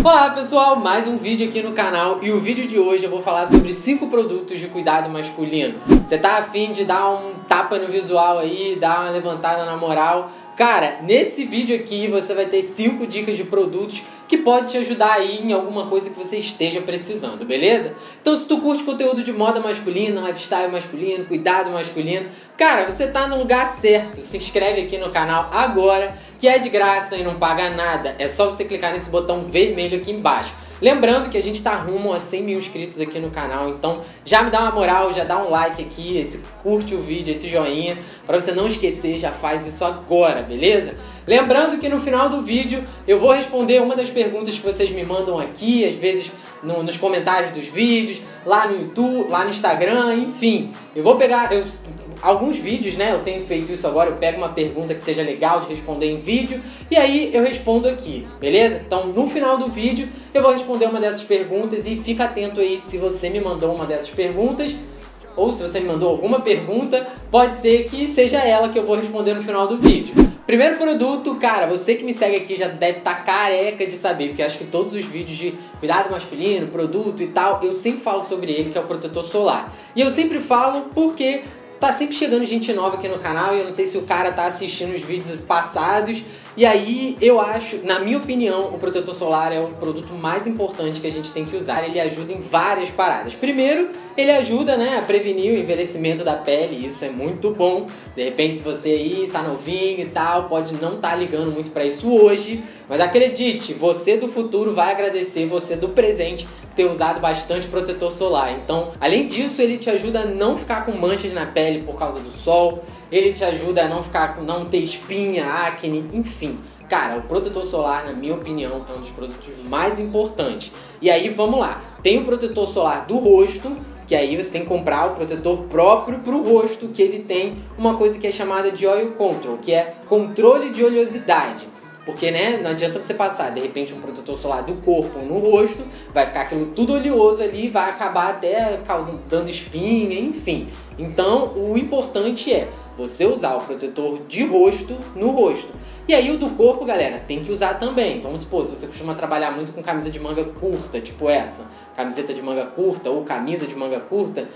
Olá pessoal, mais um vídeo aqui no canal e o vídeo de hoje eu vou falar sobre 5 produtos de cuidado masculino. Você tá afim de dar um tapa no visual aí, dar uma levantada na moral? Cara, nesse vídeo aqui você vai ter 5 dicas de produtos que pode te ajudar aí em alguma coisa que você esteja precisando, beleza? Então se tu curte conteúdo de moda masculina, lifestyle masculino, cuidado masculino, cara, você tá no lugar certo. Se inscreve aqui no canal agora, que é de graça e não paga nada. É só você clicar nesse botão vermelho aqui embaixo. Lembrando que a gente tá rumo a 100 mil inscritos aqui no canal, então já me dá uma moral, já dá um like aqui, esse, curte o vídeo, esse joinha, para você não esquecer, já faz isso agora, beleza? Lembrando que no final do vídeo eu vou responder uma das perguntas que vocês me mandam aqui, às vezes no, nos comentários dos vídeos, lá no YouTube, lá no Instagram, enfim. Eu vou pegar, eu alguns vídeos, né? Eu tenho feito isso agora, eu pego uma pergunta que seja legal de responder em vídeo e aí eu respondo aqui, beleza? Então no final do vídeo eu vou responder uma dessas perguntas e fica atento aí se você me mandou uma dessas perguntas ou se você me mandou alguma pergunta, pode ser que seja ela que eu vou responder no final do vídeo. Primeiro produto, cara, você que me segue aqui já deve estar tá careca de saber, porque acho que todos os vídeos de cuidado masculino, produto e tal, eu sempre falo sobre ele, que é o protetor solar. E eu sempre falo porque tá sempre chegando gente nova aqui no canal e eu não sei se o cara tá assistindo os vídeos passados. E aí eu acho, na minha opinião, o protetor solar é o produto mais importante que a gente tem que usar. Ele ajuda em várias paradas. Primeiro, ele ajuda né, a prevenir o envelhecimento da pele, isso é muito bom. De repente, se você aí tá novinho e tal, pode não estar tá ligando muito para isso hoje. Mas acredite, você do futuro vai agradecer você do presente ter usado bastante protetor solar. Então, além disso, ele te ajuda a não ficar com manchas na pele por causa do sol, ele te ajuda a não ficar com não ter espinha, acne, enfim. Cara, o protetor solar, na minha opinião, é um dos produtos mais importantes. E aí, vamos lá. Tem o protetor solar do rosto, que aí você tem que comprar o protetor próprio para o rosto, que ele tem uma coisa que é chamada de oil control, que é controle de oleosidade. Porque, né, não adianta você passar, de repente, um protetor solar do corpo no rosto, vai ficar aquilo tudo oleoso ali, vai acabar até causando, dando espinha, enfim. Então, o importante é você usar o protetor de rosto no rosto. E aí o do corpo, galera, tem que usar também. Vamos supor, se você costuma trabalhar muito com camisa de manga curta, tipo essa, camiseta de manga curta ou camisa de manga curta,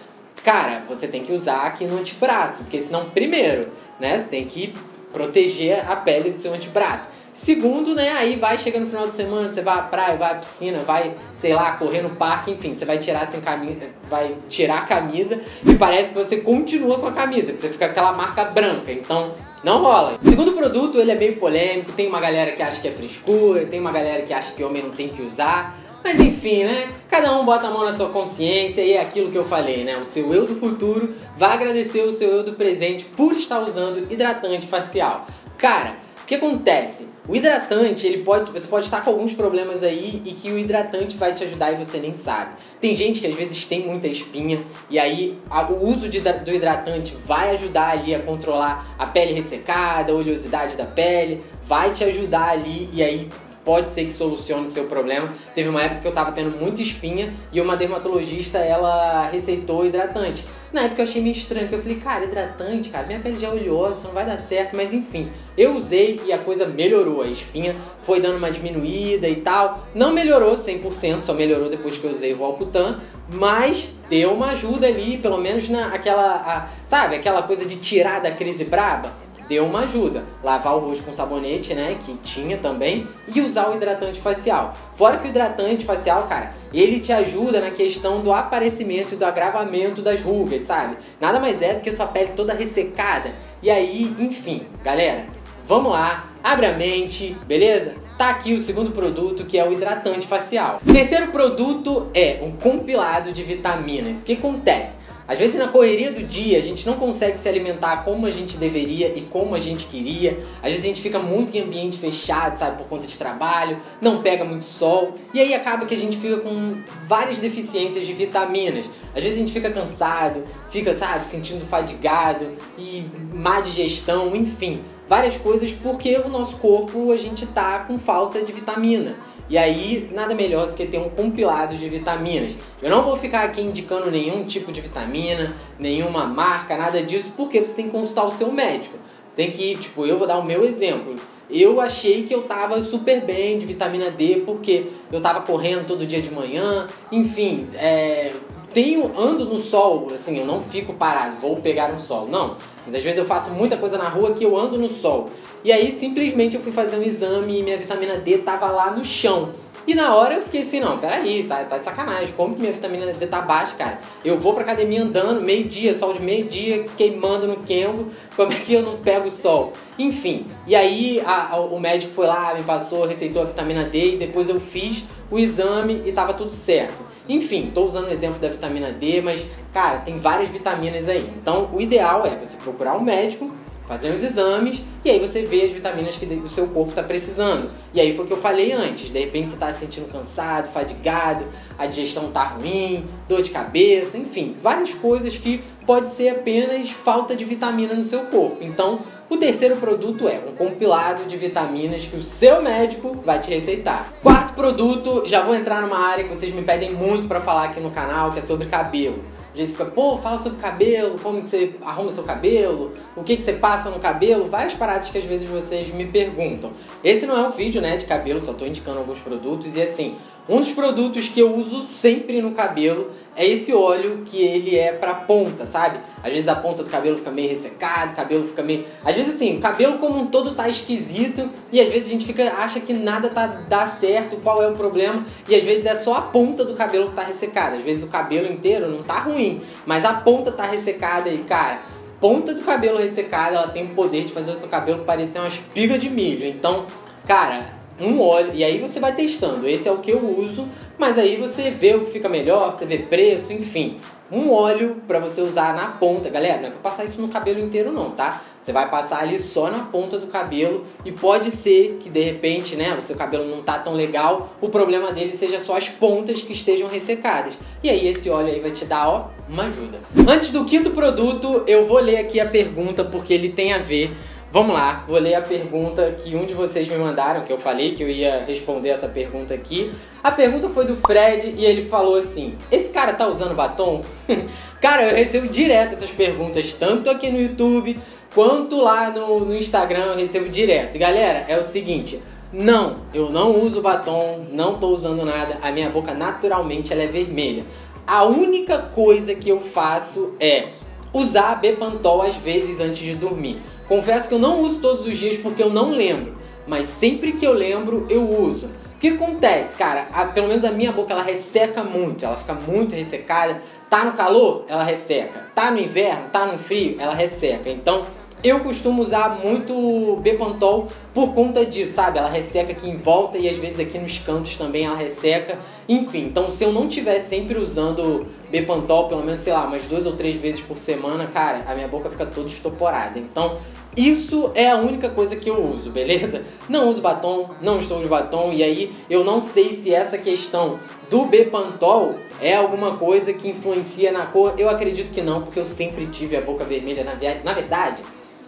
cara, você tem que usar aqui no antebraço, porque senão, primeiro, né, você tem que proteger a pele do seu antebraço. Segundo, né, aí vai chegando no final de semana, você vai à praia, vai à piscina, vai, sei lá, correr no parque, enfim, você vai tirar sem camisa, vai tirar a camisa e parece que você continua com a camisa, você fica aquela marca branca. Então, não rola. Segundo produto, ele é meio polêmico, tem uma galera que acha que é frescura, tem uma galera que acha que homem não tem que usar. Mas enfim, né? Cada um bota a mão na sua consciência e é aquilo que eu falei, né? O seu eu do futuro vai agradecer o seu eu do presente por estar usando hidratante facial. Cara, o que acontece? O hidratante, ele pode, você pode estar com alguns problemas aí e que o hidratante vai te ajudar e você nem sabe. Tem gente que às vezes tem muita espinha e aí a, o uso de, do hidratante vai ajudar ali a controlar a pele ressecada, a oleosidade da pele, vai te ajudar ali e aí pode ser que solucione o seu problema. Teve uma época que eu tava tendo muita espinha e uma dermatologista, ela receitou hidratante. Na época eu achei meio estranho, porque eu falei, cara, hidratante, cara, minha pele já é oleosa, não vai dar certo, mas enfim, eu usei e a coisa melhorou, a espinha foi dando uma diminuída e tal. Não melhorou 100%, só melhorou depois que eu usei o Roacutan, mas deu uma ajuda ali, pelo menos na aquela, sabe, aquela coisa de tirar da crise braba deu uma ajuda. Lavar o rosto com sabonete, né, que tinha também, e usar o hidratante facial. Fora que o hidratante facial, cara, ele te ajuda na questão do aparecimento e do agravamento das rugas, sabe? Nada mais é do que sua pele toda ressecada. E aí, enfim, galera, vamos lá, abre a mente, beleza? Tá aqui o segundo produto, que é o hidratante facial. O terceiro produto é um compilado de vitaminas. O que acontece? Às vezes na correria do dia a gente não consegue se alimentar como a gente deveria e como a gente queria. Às vezes a gente fica muito em ambiente fechado, sabe, por conta de trabalho, não pega muito sol e aí acaba que a gente fica com várias deficiências de vitaminas. Às vezes a gente fica cansado, fica, sabe, sentindo fadigado e má digestão, enfim, várias coisas porque o nosso corpo a gente tá com falta de vitamina. E aí, nada melhor do que ter um compilado de vitaminas. Eu não vou ficar aqui indicando nenhum tipo de vitamina, nenhuma marca, nada disso, porque você tem que consultar o seu médico. Você tem que tipo, eu vou dar o meu exemplo. eu achei que eu tava super bem de vitamina D, porque eu tava correndo todo dia de manhã, enfim, é, tenho, ando no sol, assim, eu não fico parado, vou pegar um sol, não. Mas às vezes eu faço muita coisa na rua que eu ando no sol. E aí simplesmente eu fui fazer um exame e minha vitamina D tava lá no chão. E na hora eu fiquei assim, não, peraí, tá, tá de sacanagem. Como que minha vitamina D tá baixa, cara? Eu vou pra academia andando, meio-dia, sol de meio-dia, queimando no quembo. Como é que eu não pego o sol? Enfim, e aí a, a, o médico foi lá, me passou, receitou a vitamina D e depois eu fiz o exame e tava tudo certo. Enfim, tô usando o exemplo da vitamina D, mas, cara, tem várias vitaminas aí. Então, o ideal é você procurar um médico fazer os exames e aí você vê as vitaminas que o seu corpo está precisando. E aí foi o que eu falei antes, de repente você está se sentindo cansado, fadigado, a digestão tá ruim, dor de cabeça, enfim, várias coisas que pode ser apenas falta de vitamina no seu corpo. Então, o terceiro produto é um compilado de vitaminas que o seu médico vai te receitar. Quarto produto, já vou entrar numa área que vocês me pedem muito para falar aqui no canal, que é sobre cabelo. A gente fica, pô, fala sobre cabelo, como que você arruma seu cabelo, o que que você passa no cabelo, várias paradas que às vezes vocês me perguntam. Esse não é um vídeo, né, de cabelo, só tô indicando alguns produtos e assim, um dos produtos que eu uso sempre no cabelo é esse óleo que ele é pra ponta, sabe? Às vezes a ponta do cabelo fica meio ressecado, o cabelo fica meio. Às vezes assim, o cabelo como um todo tá esquisito e às vezes a gente fica acha que nada tá dá certo, qual é o problema? E às vezes é só a ponta do cabelo que tá ressecada. Às vezes o cabelo inteiro não tá ruim, mas a ponta tá ressecada e cara, ponta do cabelo ressecada, ela tem o poder de fazer o seu cabelo parecer uma espiga de milho. Então, cara, um óleo, e aí você vai testando. Esse é o que eu uso, mas aí você vê o que fica melhor, você vê preço, enfim. Um óleo para você usar na ponta, galera, não é pra passar isso no cabelo inteiro não, tá? Você vai passar ali só na ponta do cabelo e pode ser que de repente, né, o seu cabelo não tá tão legal, o problema dele seja só as pontas que estejam ressecadas. E aí esse óleo aí vai te dar, ó, uma ajuda. Antes do quinto produto, eu vou ler aqui a pergunta porque ele tem a ver Vamos lá, vou ler a pergunta que um de vocês me mandaram, que eu falei que eu ia responder essa pergunta aqui. A pergunta foi do Fred e ele falou assim: Esse cara tá usando batom? cara, eu recebo direto essas perguntas, tanto aqui no YouTube quanto lá no, no Instagram eu recebo direto. Galera, é o seguinte: não, eu não uso batom, não tô usando nada, a minha boca naturalmente ela é vermelha. A única coisa que eu faço é usar Bepantol às vezes antes de dormir. Confesso que eu não uso todos os dias porque eu não lembro, mas sempre que eu lembro eu uso. O que acontece, cara? A, pelo menos a minha boca ela resseca muito, ela fica muito ressecada. Tá no calor, ela resseca. Tá no inverno, tá no frio, ela resseca. Então, eu costumo usar muito Bepantol por conta disso, sabe? Ela resseca aqui em volta e às vezes aqui nos cantos também ela resseca. Enfim, então se eu não estiver sempre usando Bepantol, pelo menos, sei lá, umas duas ou três vezes por semana, cara, a minha boca fica toda estoporada. Então, isso é a única coisa que eu uso, beleza? Não uso batom, não estou de batom, e aí eu não sei se essa questão do Bepantol é alguma coisa que influencia na cor. Eu acredito que não, porque eu sempre tive a boca vermelha na, na verdade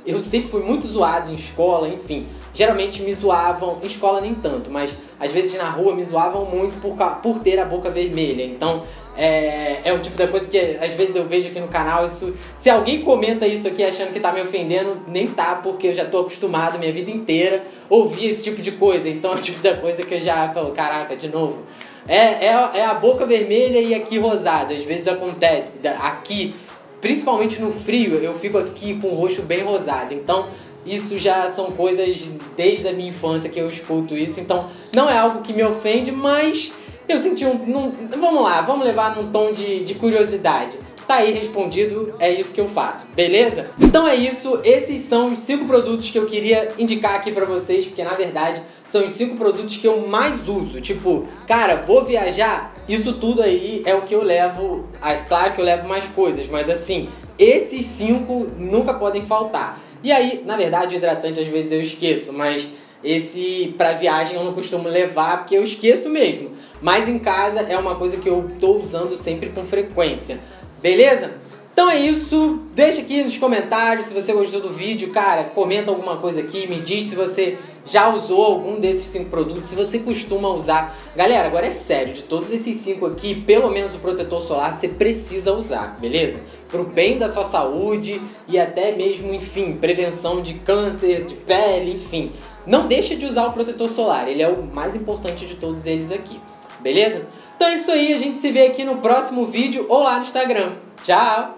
eu sempre fui muito zoado em escola, enfim. Geralmente me zoavam, em escola nem tanto, mas às vezes na rua me zoavam muito por, por ter a boca vermelha. Então é, é um tipo de coisa que às vezes eu vejo aqui no canal. Isso, se alguém comenta isso aqui achando que tá me ofendendo, nem tá, porque eu já tô acostumado minha vida inteira ouvir esse tipo de coisa. Então é o tipo da coisa que eu já falo, caraca, de novo. É, é, é a boca vermelha e aqui rosada. Às vezes acontece. Aqui principalmente no frio, eu fico aqui com o rosto bem rosado. Então, isso já são coisas desde a minha infância que eu escuto isso. Então, não é algo que me ofende, mas eu senti um. um vamos lá, vamos levar num tom de, de curiosidade. Tá aí respondido, é isso que eu faço, beleza? Então é isso, esses são os cinco produtos que eu queria indicar aqui pra vocês, porque na verdade são os cinco produtos que eu mais uso. Tipo, cara, vou viajar, isso tudo aí é o que eu levo. Claro que eu levo mais coisas, mas assim, esses cinco nunca podem faltar. E aí, na verdade, o hidratante às vezes eu esqueço, mas esse para viagem eu não costumo levar porque eu esqueço mesmo. Mas em casa é uma coisa que eu tô usando sempre com frequência. Beleza? Então é isso, deixa aqui nos comentários se você gostou do vídeo, cara, comenta alguma coisa aqui, me diz se você já usou algum desses cinco produtos, se você costuma usar. Galera, agora é sério, de todos esses cinco aqui, pelo menos o protetor solar você precisa usar, beleza? Pro bem da sua saúde e até mesmo, enfim, prevenção de câncer, de pele, enfim. Não deixa de usar o protetor solar, ele é o mais importante de todos eles aqui, beleza? Então é isso aí, a gente se vê aqui no próximo vídeo ou lá no Instagram. Tchau!